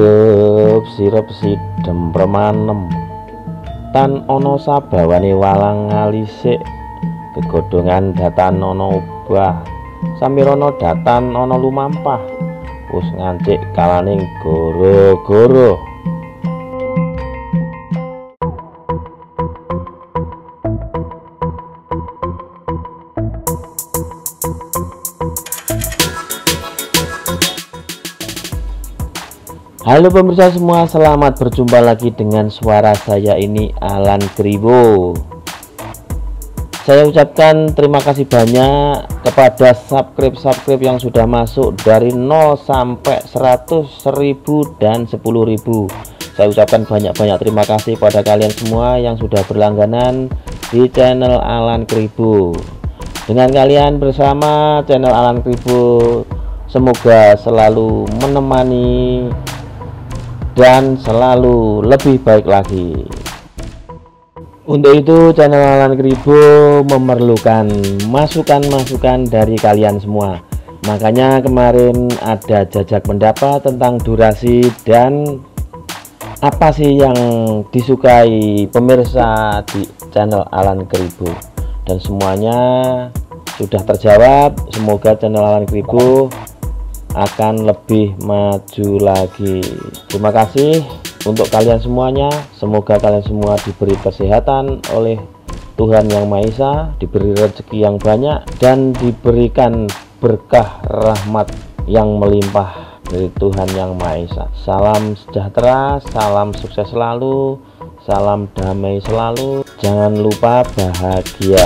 sirup sirup sidem permanem tan ana sabawane walang ngalisik kegodongan datan ana obah samirana datan ana lumampah. Wis ngancik kalaning goro-goro Halo pemirsa semua, selamat berjumpa lagi dengan suara saya ini Alan Kribo. Saya ucapkan terima kasih banyak kepada subscribe-subscribe yang sudah masuk dari 0 sampai 100, 1000 dan 10.000. Saya ucapkan banyak-banyak terima kasih pada kalian semua yang sudah berlangganan di channel Alan Kribo. Dengan kalian bersama channel Alan Kribo semoga selalu menemani dan selalu lebih baik lagi. Untuk itu channel Alan Kribo memerlukan masukan-masukan dari kalian semua. Makanya kemarin ada jajak pendapat tentang durasi dan apa sih yang disukai pemirsa di channel Alan Kribo dan semuanya sudah terjawab. Semoga channel Alan Kribo akan lebih maju lagi. Terima kasih untuk kalian semuanya. Semoga kalian semua diberi kesehatan oleh Tuhan Yang Maha Esa diberi rezeki yang banyak dan diberikan berkah rahmat yang melimpah dari Tuhan Yang Maha Esa. Salam sejahtera salam sukses selalu salam damai selalu. Jangan lupa bahagia